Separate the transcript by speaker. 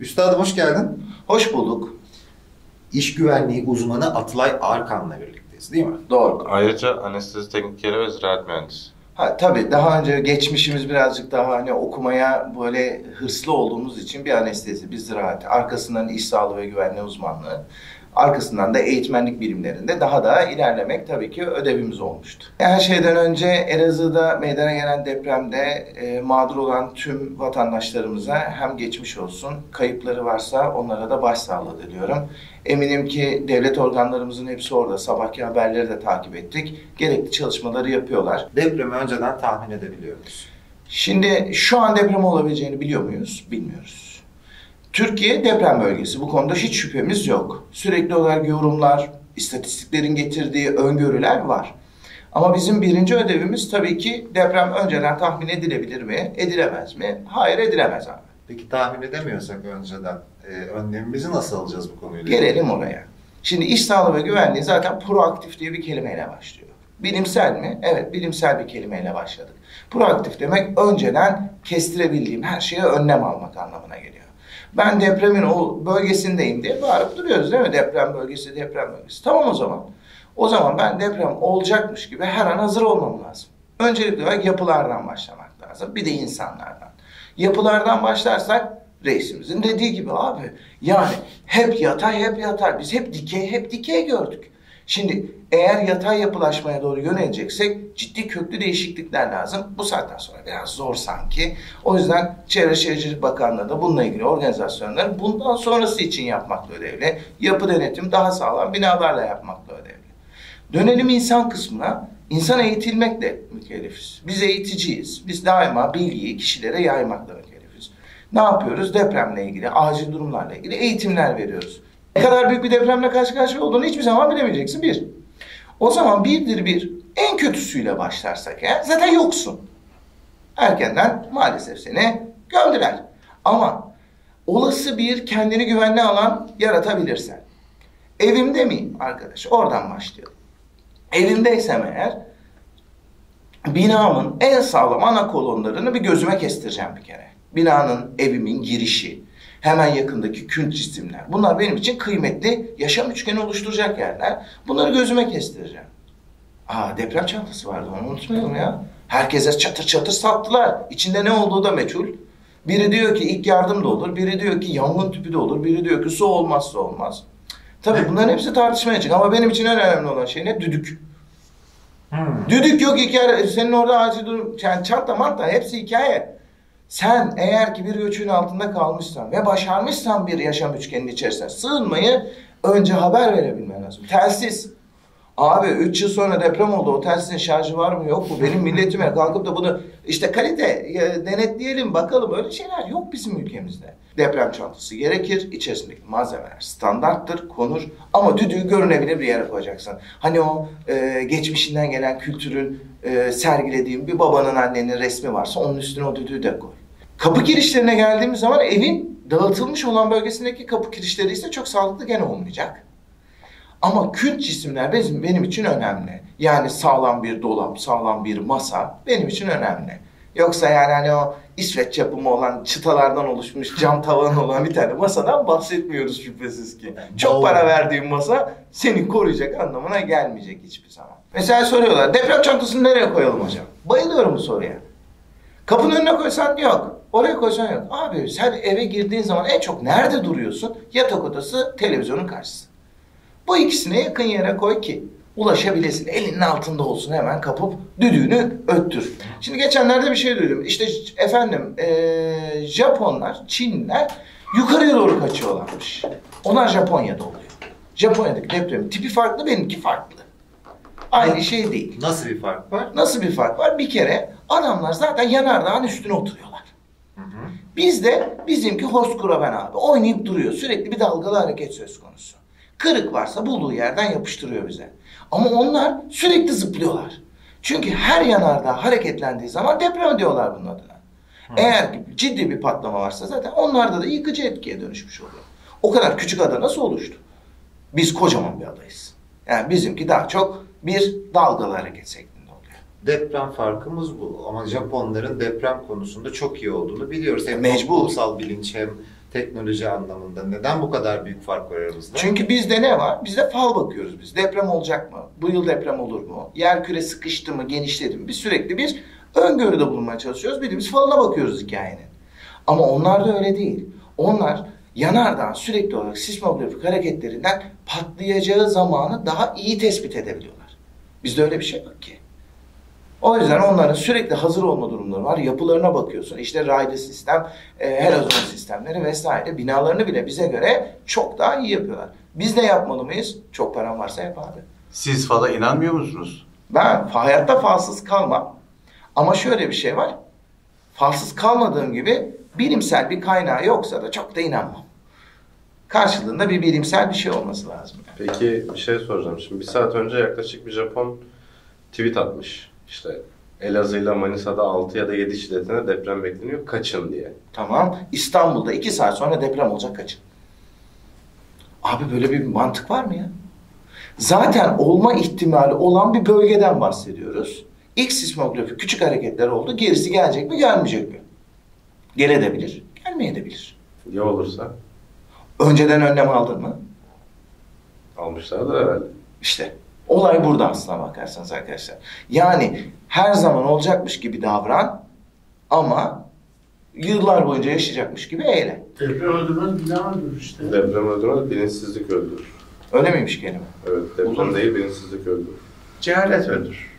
Speaker 1: Üstadım hoş geldin.
Speaker 2: Hoş bulduk.
Speaker 1: İş güvenliği uzmanı Atlay Arkan'la birlikteyiz değil mi?
Speaker 2: Doğru.
Speaker 3: Ayrıca anestezi teknikeri ve ziraat mühendisi.
Speaker 2: Ha, tabii daha önce geçmişimiz birazcık daha hani okumaya böyle hırslı olduğumuz için bir anestezi, bir ziraat, arkasından iş sağlığı ve güvenliği uzmanlığı, arkasından da eğitmenlik birimlerinde daha da ilerlemek tabii ki ödevimiz olmuştu. Her şeyden önce Elazığ'da meydana gelen depremde e, mağdur olan tüm vatandaşlarımıza hem geçmiş olsun, kayıpları varsa onlara da başsağlığı diliyorum. Eminim ki devlet organlarımızın hepsi orada. Sabahki haberleri de takip ettik. Gerekli çalışmaları yapıyorlar.
Speaker 1: Depremi önceden tahmin edebiliyoruz.
Speaker 2: Şimdi şu an deprem olabileceğini biliyor muyuz? Bilmiyoruz. Türkiye deprem bölgesi. Bu konuda hiç şüphemiz yok. Sürekli olarak yorumlar, istatistiklerin getirdiği öngörüler var. Ama bizim birinci ödevimiz tabii ki deprem önceden tahmin edilebilir mi, edilemez mi? Hayır edilemez abi.
Speaker 1: Peki tahmin edemiyorsak önceden e, önlemimizi nasıl alacağız bu konuyla?
Speaker 2: Gelelim oraya. Şimdi iş sağlığı ve güvenliği zaten proaktif diye bir kelimeyle başlıyor. Bilimsel mi? Evet, bilimsel bir kelimeyle başladık. Proaktif demek önceden kestirebildiğim her şeye önlem almak anlamına geliyor. Ben depremin o bölgesindeyim diye bağırıp duruyoruz değil mi? Deprem bölgesi, deprem bölgesi. Tamam o zaman. O zaman ben deprem olacakmış gibi her an hazır olmam lazım. Öncelikli olarak yapılardan başlamak lazım. Bir de insanlardan. Yapılardan başlarsak reisimizin dediği gibi abi. Yani hep yatay hep yatay. Biz hep dikey hep dikey gördük. Şimdi eğer yatay yapılaşmaya doğru yöneleceksek ciddi köklü değişiklikler lazım. Bu saatten sonra biraz zor sanki. O yüzden Çevre Şehircilik Bakanlığı da bununla ilgili organizasyonları bundan sonrası için yapmakla ödevli. Yapı denetim daha sağlam binalarla yapmakla ödevli. Dönelim insan kısmına. İnsan eğitilmekle mükellefiz. Biz eğiticiyiz. Biz daima bilgiyi kişilere yaymakla mükellefiz. Ne yapıyoruz? Depremle ilgili, acil durumlarla ilgili eğitimler veriyoruz. Ne kadar büyük bir depremle karşı karşıya olduğunu hiçbir zaman bilemeyeceksin bir. O zaman birdir bir en kötüsüyle başlarsak ya zaten yoksun. Erkenden maalesef seni gömdüler. Ama olası bir kendini güvenli alan yaratabilirsen. Evimde miyim arkadaş? Oradan başlayalım. Evimdeysem eğer binamın en sağlam ana kolonlarını bir gözüme kestireceğim bir kere. Binanın, evimin girişi, hemen yakındaki kült cisimler. Bunlar benim için kıymetli yaşam üçgeni oluşturacak yerler. Bunları gözüme kestireceğim. Aa deprem çantası vardı onu unutmayalım ya. Herkese çatır çatır sattılar. İçinde ne olduğu da meçhul. Biri diyor ki ilk yardım da olur, biri diyor ki yangın tüpü de olur, biri diyor ki su olmazsa olmaz. Tabii bunların hepsi tartışmaya açık ama benim için en önemli olan şey ne? Düdük. Hmm. Düdük yok hikaye. Senin orada acil durum, yani çanta manta hepsi hikaye. Sen eğer ki bir göçün altında kalmışsan ve başarmışsan bir yaşam üçgeninin içerisine sığınmayı önce haber verebilmen lazım. Telsiz. Abi 3 yıl sonra deprem oldu. O telsizin şarjı var mı yok mu? Benim milletime kalkıp da bunu işte kalite e, denetleyelim bakalım. Öyle şeyler yok bizim ülkemizde. Deprem çantası gerekir. İçerisindeki malzemeler standarttır, konur. Ama düdüğü görünebilir bir yere koyacaksın. Hani o e, geçmişinden gelen kültürün e, sergilediğin bir babanın annenin resmi varsa onun üstüne o düdüğü de koy. Kapı girişlerine geldiğimiz zaman evin dağıtılmış olan bölgesindeki kapı girişleri ise çok sağlıklı gene olmayacak. Ama kült cisimler benim, benim için önemli. Yani sağlam bir dolap, sağlam bir masa benim için önemli. Yoksa yani hani o İsveç yapımı olan çıtalardan oluşmuş cam tavan olan bir tane masadan bahsetmiyoruz şüphesiz ki. Çok para verdiğin masa seni koruyacak anlamına gelmeyecek hiçbir zaman. Mesela soruyorlar deprem çantasını nereye koyalım hocam? Bayılıyorum bu soruya. Kapının önüne koysan yok. Oraya koysan yok. Abi sen eve girdiğin zaman en çok nerede duruyorsun? Yatak odası, televizyonun karşısı. Bu ikisine yakın yere koy ki ulaşabilesin. Elinin altında olsun hemen kapıp düdüğünü öttür. Şimdi geçenlerde bir şey duydum. İşte efendim ee, Japonlar, Çinliler yukarıya doğru kaçıyorlarmış. Onlar Japonya'da oluyor. Japonya'daki depremin tipi farklı, benimki farklı. Aynı şey değil.
Speaker 1: Nasıl bir fark var?
Speaker 2: Nasıl bir fark var? Bir kere adamlar zaten yanardağın üstüne oturuyorlar. Bizde bizimki Hoskuraben abi oynayıp duruyor. Sürekli bir dalgalı hareket söz konusu. Kırık varsa bulduğu yerden yapıştırıyor bize. Ama onlar sürekli zıplıyorlar. Çünkü her yanardağ hareketlendiği zaman deprem diyorlar bunun adına. Hı. Eğer ciddi bir patlama varsa zaten onlarda da yıkıcı etkiye dönüşmüş oluyor. O kadar küçük ada nasıl oluştu? Biz kocaman bir adayız. Yani bizimki daha çok bir dalgalı hareket şeklinde oluyor.
Speaker 1: Deprem farkımız bu ama Japonların deprem konusunda çok iyi olduğunu biliyoruz. Hem
Speaker 2: Mecbur.
Speaker 1: toplumsal bilinç hem teknoloji anlamında? Neden bu kadar büyük fark var aramızda?
Speaker 2: Çünkü bizde ne var? Bizde fal bakıyoruz biz. Deprem olacak mı? Bu yıl deprem olur mu? Yer küre sıkıştı mı, genişledi mi? Biz sürekli bir öngörüde bulunmaya çalışıyoruz. Birimiz falına bakıyoruz hikayenin. Ama onlar da öyle değil. Onlar yanardağın sürekli olarak sismografik hareketlerinden patlayacağı zamanı daha iyi tespit edebiliyorlar. Bizde öyle bir şey yok ki. O yüzden onların sürekli hazır olma durumları var. Yapılarına bakıyorsun. İşte raylı sistem, e, helazon sistemleri vesaire. Binalarını bile bize göre çok daha iyi yapıyorlar. Biz de yapmalı mıyız? Çok param varsa yap abi.
Speaker 4: Siz fala inanmıyor musunuz?
Speaker 2: Ben hayatta falsız kalmam. Ama şöyle bir şey var. Falsız kalmadığım gibi bilimsel bir kaynağı yoksa da çok da inanmam. Karşılığında bir bilimsel bir şey olması lazım. yani.
Speaker 5: Peki bir şey soracağım. Şimdi bir saat önce yaklaşık bir Japon tweet atmış. İşte Elazığ ile Manisa'da 6 ya da 7 şiddetinde deprem bekleniyor. Kaçın diye.
Speaker 2: Tamam. İstanbul'da iki saat sonra deprem olacak kaçın. Abi böyle bir mantık var mı ya? Zaten olma ihtimali olan bir bölgeden bahsediyoruz. İlk sismografi küçük hareketler oldu. Gerisi gelecek mi gelmeyecek mi? Gelebilir, gelmeyebilir.
Speaker 5: Ya olursa
Speaker 2: Önceden önlem aldın mı?
Speaker 5: almışlardır herhalde.
Speaker 2: İşte olay burada aslına bakarsanız arkadaşlar. Yani her zaman olacakmış gibi davran ama yıllar boyunca yaşayacakmış gibi eyle.
Speaker 6: Deprem öldürmez bina öldürür işte.
Speaker 5: Deprem öldürmez, bilinçsizlik öldürür.
Speaker 2: Öyle miymiş kelime?
Speaker 5: Evet, deprem
Speaker 2: Olur.
Speaker 5: değil, bilinçsizlik öldürür.
Speaker 4: Cehalet öldür.